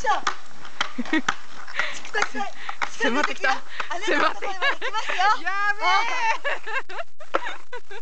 しょ 迫ってきた。あなた。のところで来ますよ。やべえ。